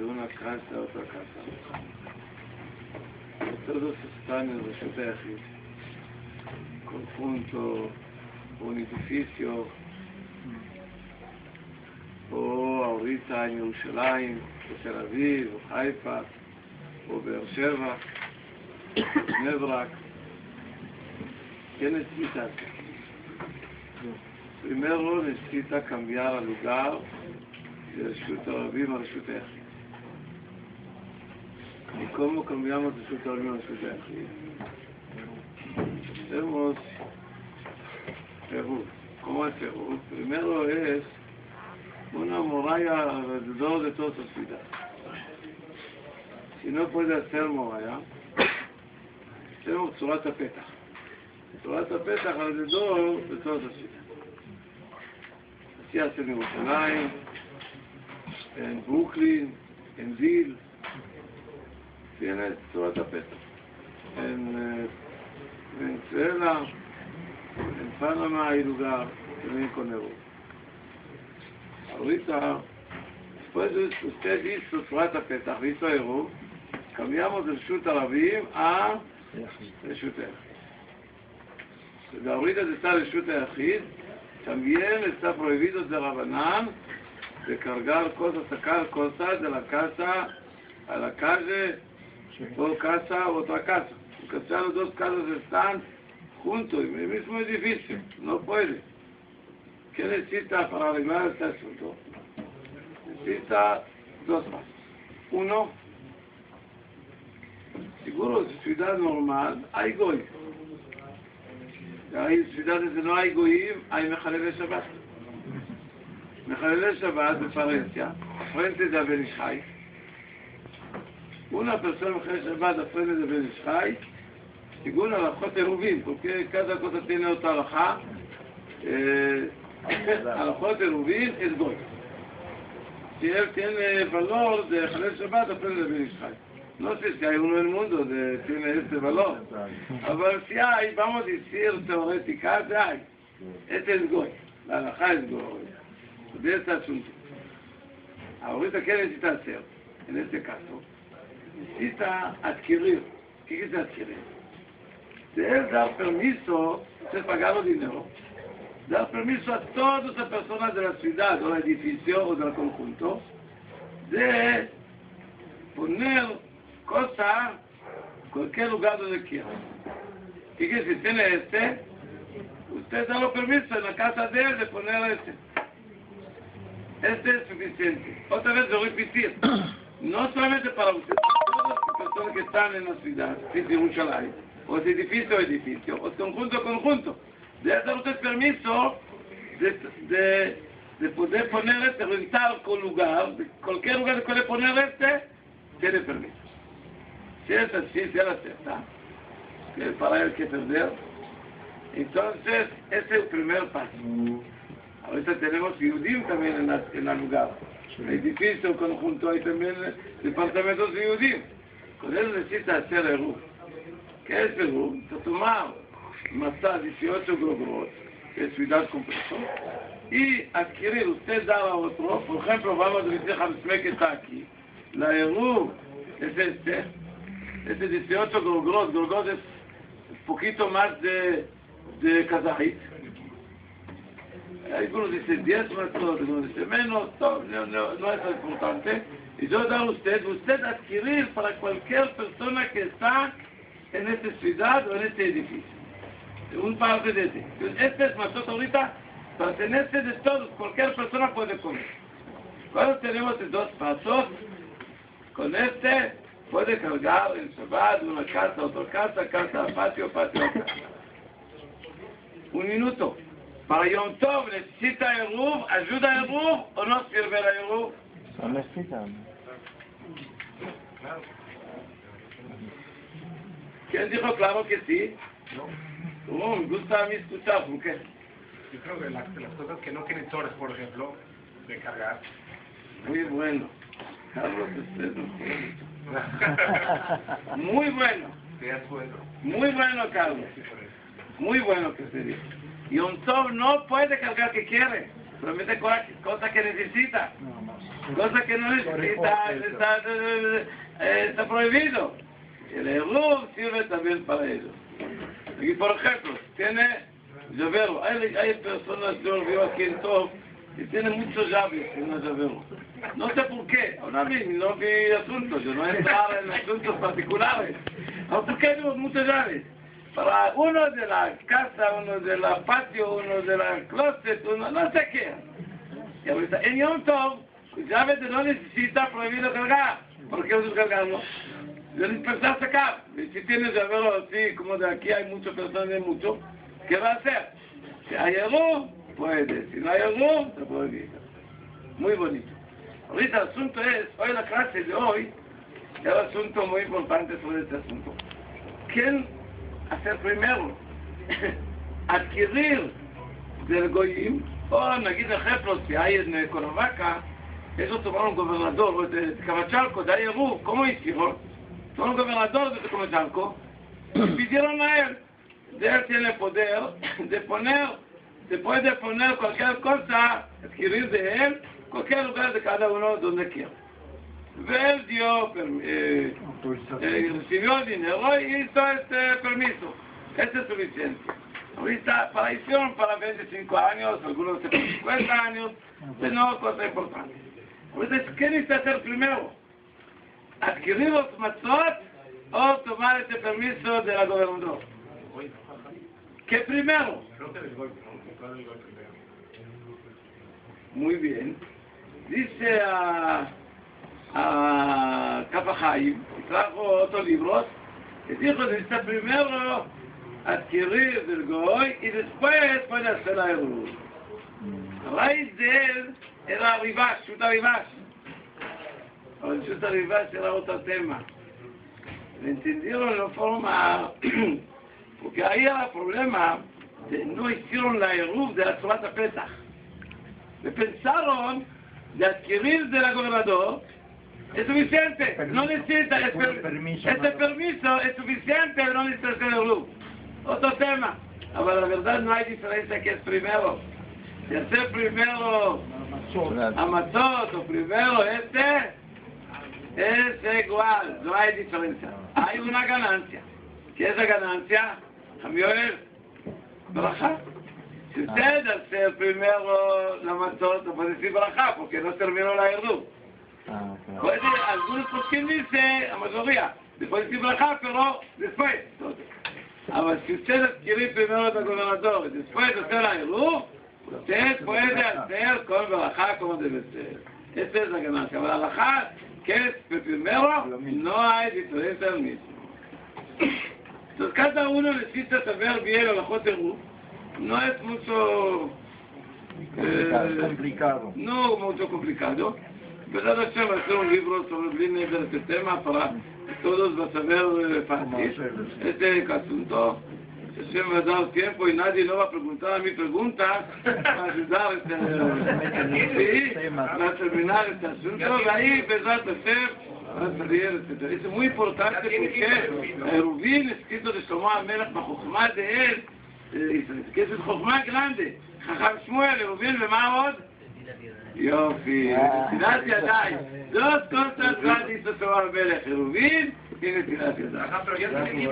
una casa a otra casa, todos están en Reshut Yahid, conjunto, un edificio, או ahorita en ירושלים, בתל אביב, או חיפה, או באר שבע, בני ברק. ¿Qué necesitas? Primero necesita cambiar al lugar de Reshut Arabim a Reshut Yahid. ¿Y cómo cambiamos de Reshut Arabim a Reshut Yahid? Hacemos Perú. ¿Cómo es Perú? Primero es una muralla alrededor de toda su ciudad. Si no puede hacer muralla, hacemos צורת הפתח. צורת הפתח alrededor de toda su ciudad. יציאה של ירושלים, אין ברוקלין, אין ויל, אין את צורת הפתח, אין ונצואלה, אין פנמה, הילוגה, אין קונרו. אוריתה, después usted hizo צורת הפתח ויצא אירו, cambiamos זה רשות ערבים, אה? רשותך. היחיד. זה זה רשות היחיד, también está prohibido de Rabanán de cargar cosas, sacar cosas de la casa a la calle, o casa a otra casa. Porque ya las dos casas están juntos, en el mismo edificio, no puede. ¿Qué necesita para arreglar este asunto? Necesita dos pasos. Uno, seguro en ciudad normal hay goy. סעידת זה לא גויים, היי מחללי שבת. מחללי שבת בפרנסיה, פרנסיה זה הבן איש חי. אונה פרסונה מחללי שבת, הפרנסיה זה הבן איש חי. עיגון הלכות עירובים, כזה הכותל עשינו את ההלכה. אה, הלכות עירובים, אסגוי. שאל תהנה אה, ולור, זה אה, חלל שבת, הפרנסיה זה הבן איש חי. De. No sé si hay uno en el mundo que tiene este valor. Pero si hay, vamos a decir teóricamente, hay. Este es Goy. La alajá es Goy. De este asunto. Ahorita, ¿qué necesita hacer? En este caso, necesita adquirir. ¿Qué quiere adquirir? De él dar permiso, se pagaron dinero, dar permiso a todas las personas de la ciudad, o del edificio, o del conjunto, de poner cosa cualquier lugar donde quiera. Y que si tiene este, usted da los permiso en la casa de él de poner este. Este es suficiente. Otra vez lo repetir. No solamente para usted, para todas las personas que están en la ciudad, de Jerusalén, o de edificio a edificio, o conjunto conjunto. Debe dar usted permiso de, de, de poder poner este, rentar con lugar, de cualquier lugar de poder poner este, tiene permiso. Si es así, si él acepta, que para él que perder, entonces ese es el primer paso. Ahorita tenemos Yudim también en, la, en el lugar. El edificio conjunto hay también departamentos de Yudim. Con eso necesita hacer el ¿Qué es el Tomar matar 18 grogros, que es ciudad completa, y adquirir, usted da a otro, por ejemplo, vamos a decir Hamsme que está aquí, la Eru es este, este 18 Golgot, Golgot es poquito más de, de Kazajit. Algunos dicen 10 metros, algunos dicen menos, no, no, no es importante. Y yo da a usted, usted adquirir para cualquier persona que está en esta ciudad o en este edificio. Un parte de este. Este es más ahorita, pertenece de todos, cualquier persona puede comer. Cuando tenemos dos pasos, con este puede cargar en Shabbat una casa, otra casa, casa, patio, patio, casa. Un minuto. Para Yom Tov necesita Eruv, ayuda a Eruv o no sirve a Eruv? No necesitan. ¿Quién dijo claro que sí? Oh, me gusta a mí escuchar, ¿por qué? Yo creo que las, las cosas que no tienen torres, por ejemplo, de cargar. Muy bueno. Carlos, usted no. Muy bueno. Muy bueno, Carlos. Muy bueno que se dice. Yom Tov no puede cargar que quiere. promete cosa, cosa que necesita. Cosa que no necesita, está, está prohibido. El error sirve también para eso. Y por ejemplo, tiene llavero. Hay, hay personas, yo lo veo aquí en todo, y tienen muchos llaves en el llavero. No sé por qué, ahora mismo no vi asuntos, yo no entrado en asuntos particulares. ¿Pero ¿Por qué tenemos muchas llaves? Para uno de la casa, uno de la patio, uno de la closet, uno no sé qué. Y ahorita, en Yom Tov, de no necesita prohibido cargar. ¿Por qué usas cargarlo? de empezar a sacar. Y si tienes llavero así, como de aquí hay muchas personas de mucho, ¿qué va a hacer? Si hay error, puede. Si no hay error, se puede. Muy bonito. Ahorita el asunto es, hoy la clase de hoy, es un asunto muy importante sobre este asunto. ¿Quién hacer primero? Adquirir del Goyim, o נגיד ejemplo, si hay en Cuernavaca, eso tomaron un gobernador, de Camachalco, de ahí ¿cómo hicieron? Son gobernador de Comechalco y pidieron a él, de él tiene poder de poner, después de poner cualquier cosa, adquirir de él, cualquier lugar de cada uno donde quiera. Él dio, eh, eh, recibió dinero y hizo este permiso. Este es suficiente. Ahorita, para hicieron para 25 años, algunos para 50 años, pero no cosa importante. Ahorita, ¿qué necesita hacer primero? adquirir los matzot o tomar este permiso de la gobernador. ¿Qué primero? Muy bien. זיס כף החיים, הצלחו אותו לברוס, הצליחו את זה ממרו, את קירי ולגוי, איזה ספויית פה נעשה לאירוע. רייס דאב אל הריבש, שוט הריבש. אבל שוט הריבש אל האותו תמה. ונתידירו לפורמה, וכי היה הפרולמה, זה נו הסירו לאירוע, זה עצמת הפתח. ופנסרון, de adquirir de la gobernador es suficiente, no necesita este permiso, este permiso es suficiente, no necesita el Otro tema. Ahora la verdad no hay diferencia que es primero. Si hacer primero Amatot o primero este, es igual, no hay diferencia. Hay una ganancia. ¿Qué es la ganancia? Jamioel, Barajá. Si Sucede se primero la mazorca, pues decir barajá, porque no terminó la herdú. Ah, claro. Puede decir, algunos posquín dice, la mayoría, después decir barajá, pero después. אבל כשצד הזכירים פרימרות הגונרטור, דספוי תעשה לה ערעור, צד פועל להסתר כל ברכה כמו דבסר. אסתר זה הגנה, אבל הלכה, כס פפרימרו, נועה את יתרונית תלמיד. אז כאן תראו לו לסיסטה תבר ביאל הלכות עירוב. no es mucho... Complicado, eh, complicado. No mucho complicado. Pero Hashem hacer un libro sobre líneas de este tema para que todos va a saber eh, fácil este asunto. Hashem va a dar tiempo y nadie no va a preguntar a mi pregunta para ayudar este, sí, para terminar este asunto. Y ahí empezar a hacer es muy importante porque Rubín escrito de Shlomo Amelach, la de él, כסף חוכמה גרנדה. חכם שמואל, הוביל, ומה עוד? יופי, נטילת ידיים. לא זאת קונסטנט רדיס לא התורה המלך, הוביל, היא נטילת ידיים.